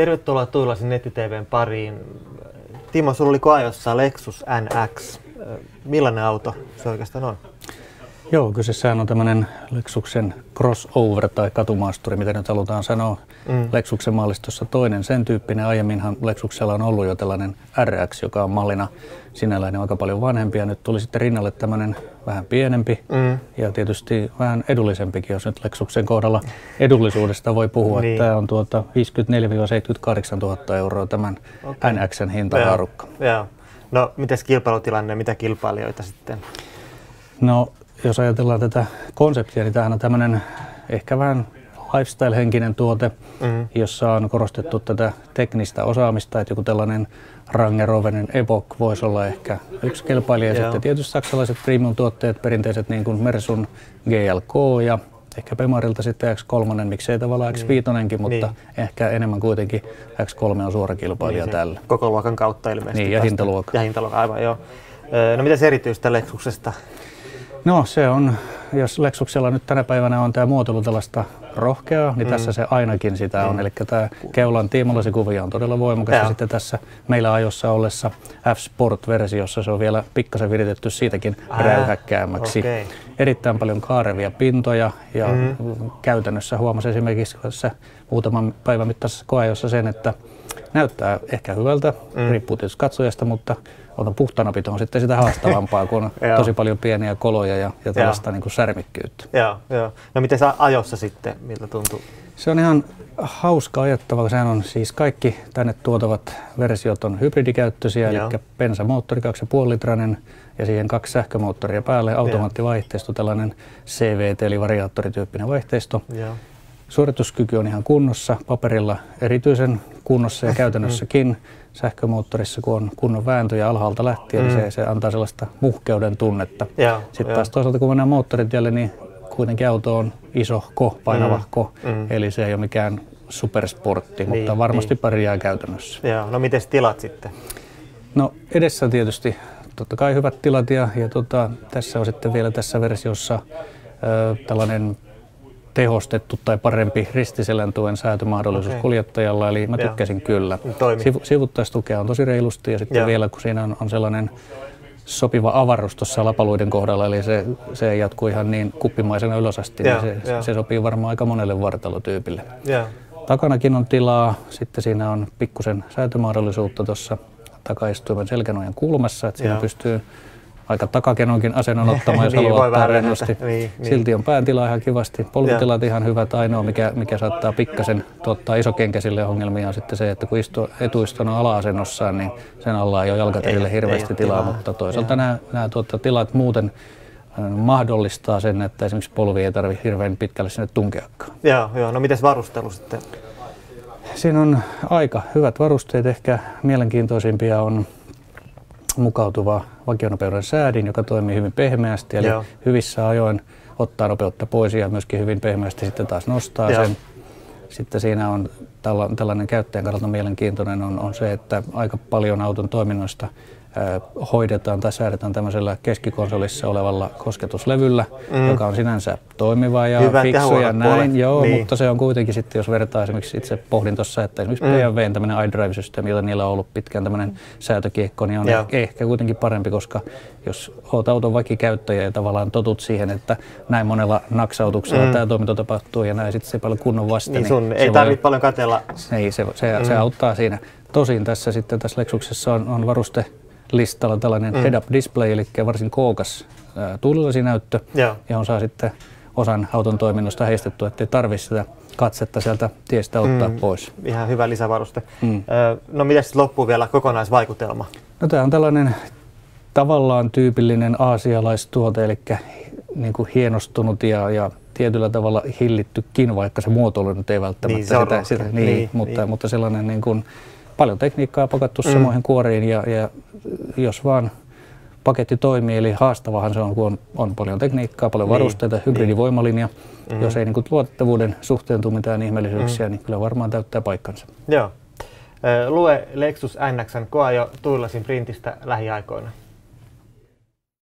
Tervetuloa Tuulasin NettiTVn pariin. Timo, sulla oli koajossa Lexus NX. Millainen auto se oikeastaan on? Joo, kyseessähän on tämmöinen Lexuksen crossover tai katumaasturi, mitä nyt halutaan sanoa. Mm. Lexuksen mallistossa toinen sen tyyppinen. Aiemminhan Lexuksella on ollut jo tällainen RX, joka on mallina sinällään aika paljon vanhempi. Ja nyt tuli sitten rinnalle tämmöinen vähän pienempi mm. ja tietysti vähän edullisempikin, jos nyt Lexuksen kohdalla edullisuudesta voi puhua. niin. Tämä on tuota 54 000 euroa tämän okay. NXn hintahaarukka. Joo. No, miten kilpailutilanne, mitä kilpailijoita sitten? No, jos ajatellaan tätä konseptia, niin tämähän on tämmöinen ehkä vähän lifestyle-henkinen tuote, mm. jossa on korostettu tätä teknistä osaamista, että joku tällainen Rangerovenen Evoque voisi olla ehkä yksi kilpailija. Joo. Sitten tietysti saksalaiset premium-tuotteet, perinteiset niin kuin Mersun GLK ja ehkä Bemarilta sitten X3, miksei tavallaan X5, niin. mutta niin. ehkä enemmän kuitenkin X3 on suora kilpailija niin, tällä. Koko luokan kautta ilmeisesti. Niin, ja hintaluokka. Ja hintaluokka, aivan joo. No mitä erityistä Lexuksesta? No se on, jos Lexuksella nyt tänä päivänä on tämä muotoilu tällaista rohkeaa, niin mm. tässä se ainakin sitä on. Mm. Eli tämä keulan tiimolasi on todella voimakas ja sitten tässä meillä ajossa ollessa F-Sport-versiossa se on vielä pikkasen viritetty siitäkin äh, räyhäkkäämmäksi. Okay. Erittäin paljon kaarevia pintoja ja mm. käytännössä huomasi esimerkiksi tässä muutaman päivän mittaisessa koeajossa sen, että näyttää ehkä hyvältä, mm. riippuu tietysti katsojasta, mutta otan puhtaanapito on sitten sitä haastavampaa, kun on tosi paljon pieniä koloja ja, ja tällaista niin kuin särmikkyyttä. Joo, joo. No miten sä ajossa sitten, miltä tuntuu? Se on ihan hauska ajettava. Sehän on siis kaikki tänne tuotavat versiot on hybridikäyttöisiä, joo. eli bensamoottori 2,5 litrainen ja siihen kaksi sähkömoottoria päälle, automaattivaihteisto, tällainen CVT eli variaattorityyppinen vaihteisto. Joo. Suorituskyky on ihan kunnossa, paperilla erityisen kunnossa ja käytännössäkin sähkömoottorissa, kun on kunnon vääntöjä alhaalta lähtien, mm. niin se, se antaa sellaista muhkeuden tunnetta. Ja, Sitten ja. taas toisaalta kun mennään moottoritielle, niin kuitenkin auto on iso, painavahko, mm. mm. eli se ei ole mikään supersportti, niin, mutta varmasti niin. pärjää käytännössä. Ja, no miten tilat sitten? No edessä tietysti totta kai hyvät tilat ja, ja tota, tässä on sitten vielä tässä versiossa ö, tällainen tehostettu tai parempi ristiselän tuen säätömahdollisuus okay. kuljettajalla, eli mä tykkäsin ja. kyllä. Sivu, sivuttaistukea on tosi reilusti ja sitten ja. vielä kun siinä on, on sellainen sopiva avaruus tuossa lapaluiden kohdalla, eli se, se jatkuu ihan niin kuppimaisena ylösasti, ja, niin se, se sopii varmaan aika monelle vartalotyypille. Ja. Takanakin on tilaa, sitten siinä on pikkusen säätömahdollisuutta tuossa takaistuimen selkänojan kulmassa, että siinä pystyy aika takakenonkin asennon ottamaan, jos niin, haluaa ottaa rennosti. Niin, niin. Silti on päätila ihan kivasti. Polvitilat ihan hyvät. Ainoa, mikä, mikä saattaa pikkasen tuottaa isokenkäisille ongelmia on sitten se, että kun istu, etuiston on ala-asennossaan, niin sen alla ei ole jalkaterille hirveästi ei, tilaa, tilaa, mutta toisaalta nämä, nämä tuota, tilat muuten mahdollistaa sen, että esimerkiksi polvi ei tarvitse hirveän pitkälle sinne tunkeakaan. Joo, joo. no miten varustelu sitten? Siinä on aika hyvät varusteet. Ehkä mielenkiintoisimpia on mukautuva vakionopeuden säädin, joka toimii hyvin pehmeästi, eli Joo. hyvissä ajoin ottaa nopeutta pois ja myöskin hyvin pehmeästi sitten taas nostaa Joo. sen. Sitten siinä on tällainen käyttäjän kannalta mielenkiintoinen on, on se, että aika paljon auton toiminnoista hoidetaan tai säädetään tämmöisellä keskikonsolissa olevalla kosketuslevyllä, mm. joka on sinänsä toimiva ja Hyvät fiksu ja, ja näin, joo, niin. mutta se on kuitenkin sitten, jos vertaa esimerkiksi itse pohdin tuossa, että esimerkiksi mm. BMWn tämmöinen iDrive-systeemi, jota niillä on ollut pitkään tämmöinen säätökiekko, niin on joo. ehkä kuitenkin parempi, koska jos olet auton vakikäyttäjä ja tavallaan totut siihen, että näin monella naksautuksella mm. tämä toiminto tapahtuu ja näin sitten se paljon kunnon vasta. Niin, sun niin ei tarvitse paljon katella. Ei, se, se, mm. se auttaa siinä. Tosin tässä sitten tässä Lexuksessa on, on varuste listalla tällainen mm. head-up display, eli varsin kookas tuulilasinäyttö, ja. johon saa sitten osan auton toiminnosta heistettua, ettei tarvitse sitä katsetta sieltä tiestä ottaa mm, pois. Ihan hyvä lisävaruste. Mm. No miten sitten loppuu vielä kokonaisvaikutelma? No tämä on tällainen tavallaan tyypillinen aasialaistuote, eli niin kuin hienostunut ja, ja tietyllä tavalla hillittykin, vaikka se muotoilu nyt ei välttämättä niin, sitä, sitä niin, niin, mutta, niin. mutta sellainen niin kuin, paljon tekniikkaa pakattu mm. samoihin kuoriin ja, ja jos vaan paketti toimii, eli haastavahan se on, kun on, on paljon tekniikkaa, paljon niin, varusteita, niin, hybridivoimalinja. Mm. Jos ei niin kuin, tuottavuuden suhteen tule mitään ihmeellisyyksiä, mm. niin kyllä varmaan täyttää paikkansa. Joo. Lue Lexus NXn koajo Tuilasin printistä lähiaikoina.